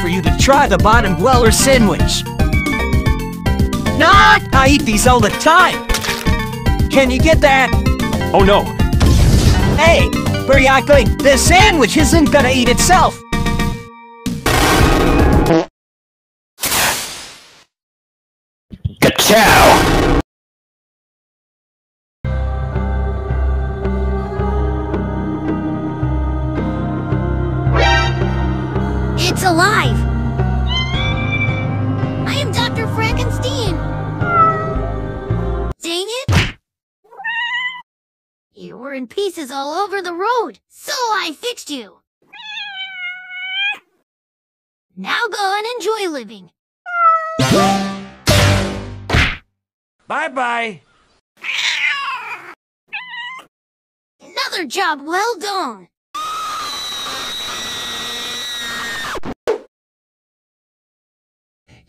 for you to try the bottom dweller sandwich. Nah, I eat these all the time. Can you get that? Oh no, Hey, Bariakli, the sandwich isn't gonna eat itself. Ka-chow! It's alive! I am Dr. Frankenstein! Dang it! You were in pieces all over the road, so I fixed you! Now go and enjoy living! Bye-bye! Another job well done!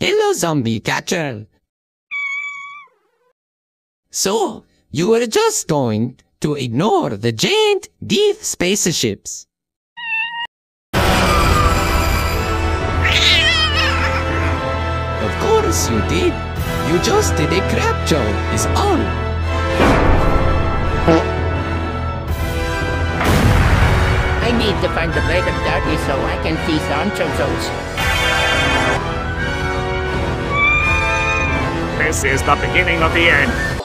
Hello, zombie catcher. So, you were just going to ignore the giant death spaceships. Of course you did. You just did a crap job, is all. I need to find the blade of Daddy so I can feast on This is the beginning of the end.